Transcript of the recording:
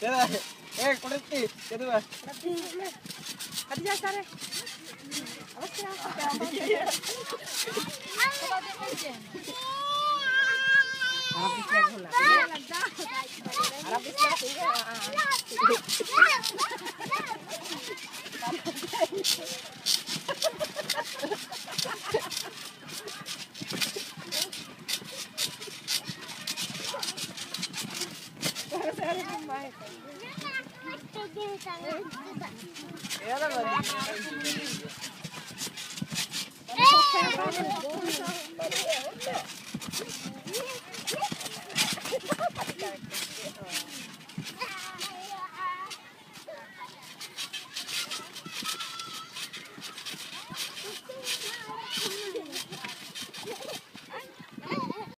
Dada, eh, kuriti, kedua. Hadi gel Yeah.